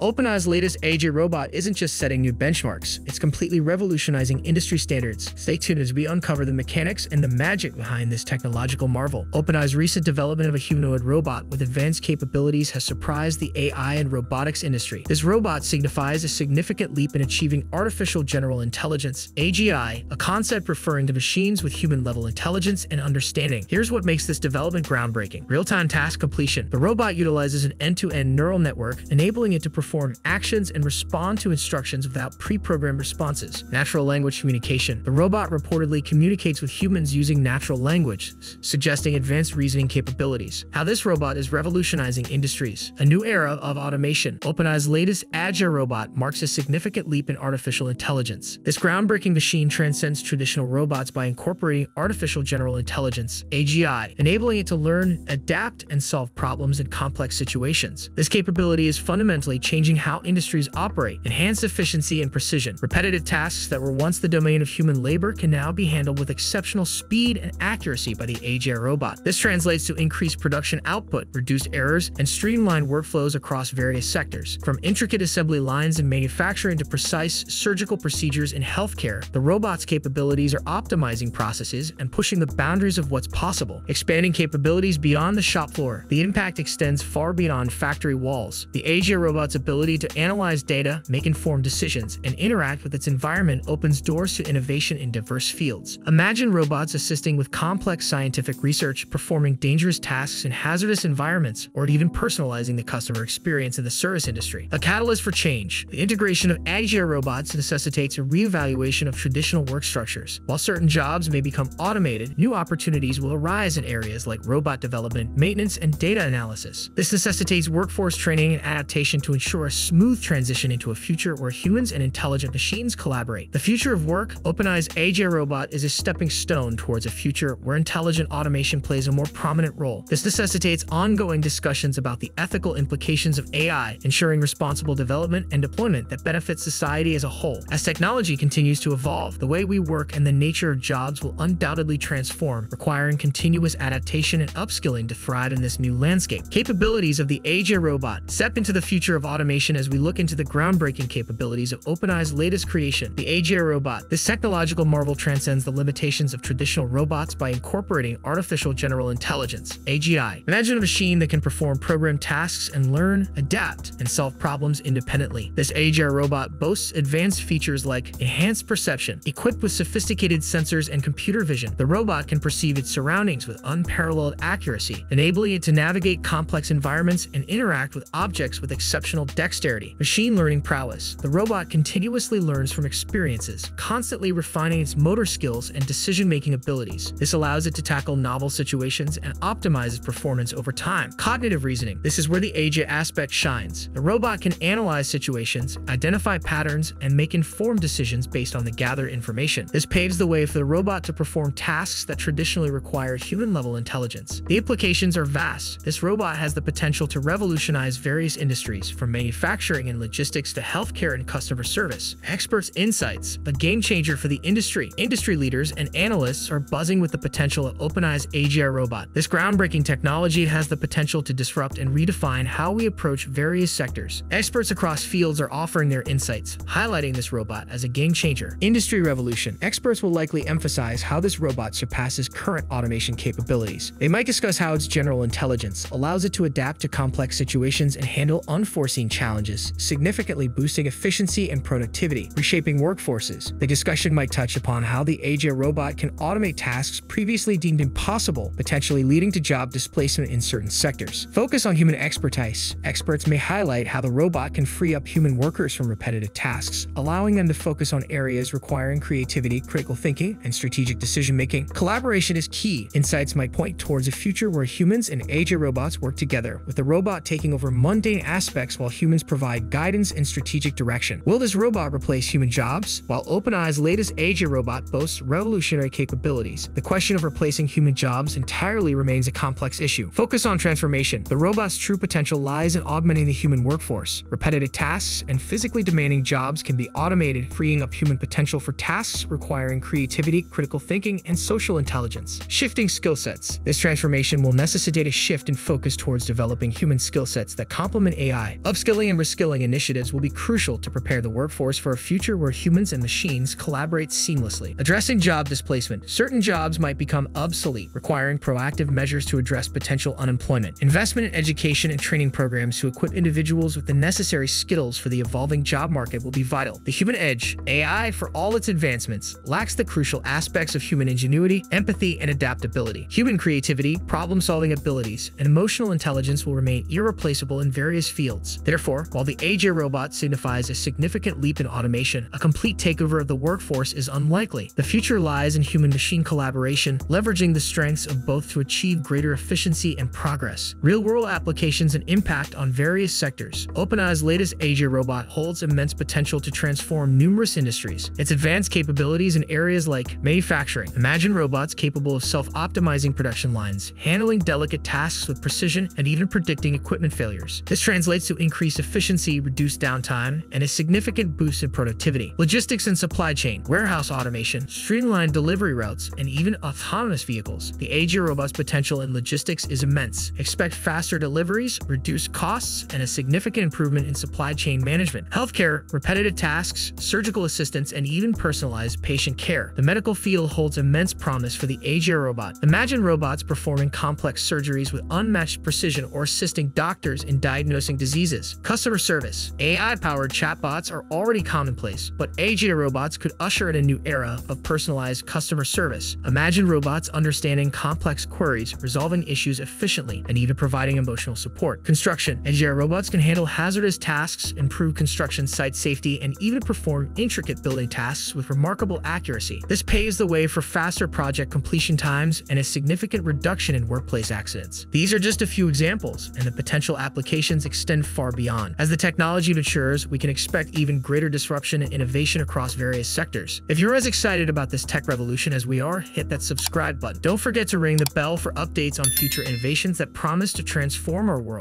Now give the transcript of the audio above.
OpenAI's latest AGI robot isn't just setting new benchmarks, it's completely revolutionizing industry standards. Stay tuned as we uncover the mechanics and the magic behind this technological marvel. OpenAI's recent development of a humanoid robot with advanced capabilities has surprised the AI and robotics industry. This robot signifies a significant leap in achieving artificial general intelligence, AGI, a concept referring to machines with human-level intelligence and understanding. Here's what makes this development groundbreaking. Real-time task completion. The robot utilizes an end-to-end neural network, enabling it to perform actions and respond to instructions without pre-programmed responses. Natural language communication. The robot reportedly communicates with humans using natural language, suggesting advanced reasoning capabilities. How this robot is revolutionizing industries. A new era of automation. OpenAI's latest AGI robot marks a significant leap in artificial intelligence. This groundbreaking machine transcends traditional robots by incorporating artificial general intelligence, AGI, enabling it to learn, adapt, and solve problems in complex situations. This capability is fundamentally changing how industries operate, enhance efficiency and precision. Repetitive tasks that were once the domain of human labor can now be handled with exceptional speed and accuracy by the AGI robot. This translates to increased production output, reduced errors, and streamlined workflows across various sectors. From intricate assembly lines in manufacturing to precise surgical procedures in healthcare, the robot's capabilities are optimizing processes and pushing the boundaries of what's possible, expanding capabilities beyond the shop floor. The impact extends far beyond factory walls. The AGI robot's ability to analyze data, make informed decisions, and interact with its environment opens doors to innovation in diverse fields. Imagine robots assisting with complex scientific research, performing dangerous tasks in hazardous environments, or even personalizing the customer experience in the service industry. A catalyst for change. The integration of AGI robots necessitates a reevaluation of traditional work structures. While certain jobs may become automated, new opportunities will arise in areas like robot development, maintenance, and data analysis. This necessitates workforce training and adaptation to ensure a smooth transition into a future where humans and intelligent machines collaborate. The future of work, OpenAI's AGI robot is a stepping stone towards a future where intelligent automation plays a more prominent role. This necessitates ongoing discussions about the ethical implications of AI, ensuring responsible development and deployment that benefits society as a whole. As technology continues to evolve, the way we work and the nature of jobs will undoubtedly transform, requiring continuous adaptation and upskilling to thrive in this new landscape. Capabilities of the AGI robot step into the future of automation as we look into the groundbreaking capabilities of OpenAI's latest creation, the AGI robot. This technological marvel transcends the limitations of traditional robots by incorporating artificial general intelligence, AGI. Imagine a machine that can perform programmed tasks and learn, adapt, and solve problems independently. This AGI robot boasts advanced features like enhanced perception, equipped with sophisticated sensors and computer vision. The robot can perceive its surroundings with unparalleled accuracy, enabling it to navigate complex environments and interact with objects with exceptional dexterity. Machine learning prowess. The robot continuously learns from experiences, constantly refining its motor skills and decision-making abilities. This allows it to tackle novel situations and optimize its performance over time. Cognitive reasoning. This is where the AGI aspect shines. The robot can analyze situations, identify patterns, and make informed decisions based on the gathered information. This paves the way for the robot to perform tasks that traditionally require human-level intelligence. The implications are vast. This robot has the potential to revolutionize various industries, from manufacturing and logistics to healthcare and customer service. Experts' insights, a game changer for the industry. Industry leaders and analysts are buzzing with the potential of OpenAI's AGI robot. This groundbreaking technology has the potential to disrupt and redefine how we approach various sectors. Experts across fields are offering their insights, highlighting this robot as a game changer. Industry revolution. Experts will likely emphasize how this robot surpasses current automation capabilities. They might discuss how its general intelligence allows it to adapt to complex situations and handle unforeseen challenges, significantly boosting efficiency and productivity, reshaping workforces. The discussion might touch upon how the AGI robot can automate tasks previously deemed impossible, potentially leading to job displacement in certain sectors. Focus on human expertise. Experts may highlight how the robot can free up human workers from repetitive tasks, allowing them to focus on areas requiring creativity, critical thinking, and strategic decision-making. Collaboration is key. Insights might point towards a future where humans and AGI robots work together, with the robot taking over mundane aspects while humans provide guidance and strategic direction. Will this robot replace human jobs? While OpenAI's latest AGI robot boasts revolutionary capabilities, the question of replacing human jobs entirely remains a complex issue. Focus on transformation. The robot's true potential lies in augmenting the human workforce. Repetitive tasks and physically demanding jobs can be automated, freeing up human potential for tasks requiring creativity, critical thinking, and social intelligence. Shifting skill sets. This transformation will necessitate a shift in focus towards developing human skill sets that complement AI. Upskilling Upskilling and reskilling initiatives will be crucial to prepare the workforce for a future where humans and machines collaborate seamlessly. Addressing job displacement. Certain jobs might become obsolete, requiring proactive measures to address potential unemployment. Investment in education and training programs to equip individuals with the necessary skills for the evolving job market will be vital. The human edge, AI, for all its advancements, lacks the crucial aspects of human ingenuity, empathy, and adaptability. Human creativity, problem-solving abilities, and emotional intelligence will remain irreplaceable in various fields. Therefore, while the AGI robot signifies a significant leap in automation, a complete takeover of the workforce is unlikely. The future lies in human-machine collaboration, leveraging the strengths of both to achieve greater efficiency and progress. Real-world applications and impact on various sectors. OpenAI's latest AGI robot holds immense potential to transform numerous industries. Its advanced capabilities in areas like manufacturing. Imagine robots capable of self-optimizing production lines, handling delicate tasks with precision, and even predicting equipment failures. This translates to increased efficiency, reduced downtime, and a significant boost in productivity. Logistics and supply chain, warehouse automation, streamlined delivery routes, and even autonomous vehicles. The AGI robot's potential in logistics is immense. Expect faster deliveries, reduced costs, and a significant improvement in supply chain management. Healthcare, repetitive tasks, surgical assistance, and even personalized patient care. The medical field holds immense promise for the AGI robot. Imagine robots performing complex surgeries with unmatched precision or assisting doctors in diagnosing diseases. Customer service. AI-powered chatbots are already commonplace, but AGI robots could usher in a new era of personalized customer service. Imagine robots understanding complex queries, resolving issues efficiently, and even providing emotional support. Construction. AGI robots can handle hazardous tasks, improve construction site safety, and even perform intricate building tasks with remarkable accuracy. This paves the way for faster project completion times and a significant reduction in workplace accidents. These are just a few examples, and the potential applications extend far beyond. As the technology matures, we can expect even greater disruption and innovation across various sectors. If you're as excited about this tech revolution as we are, hit that subscribe button. Don't forget to ring the bell for updates on future innovations that promise to transform our world.